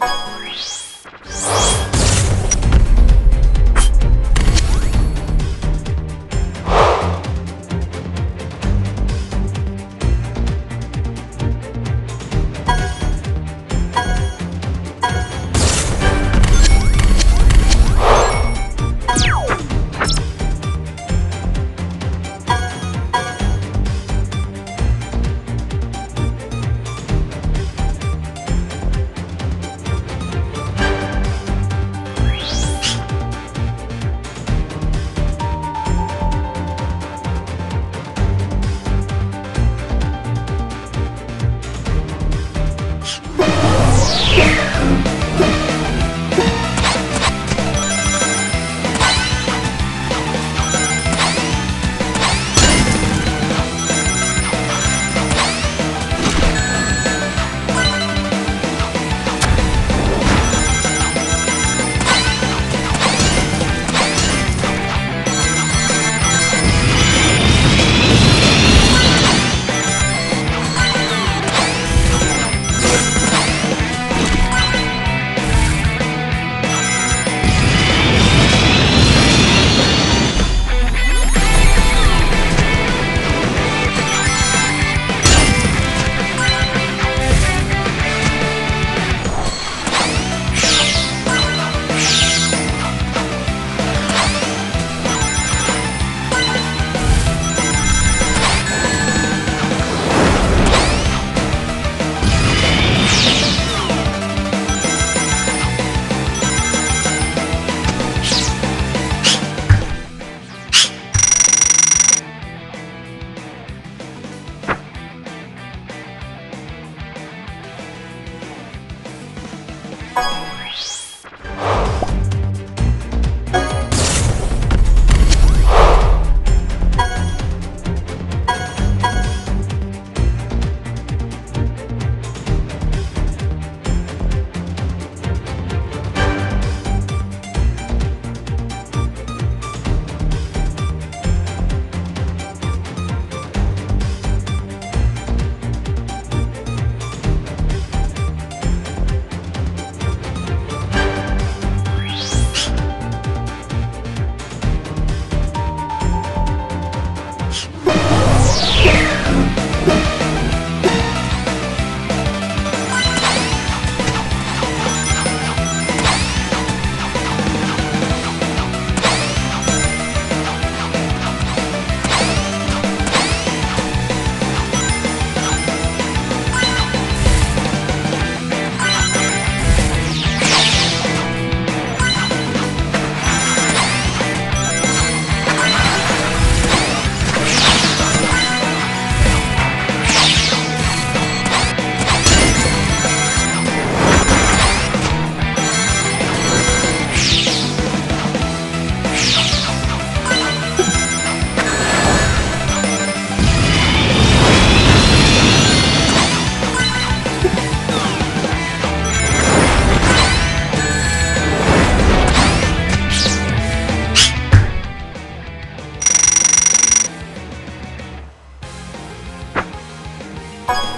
Bye. Bye. you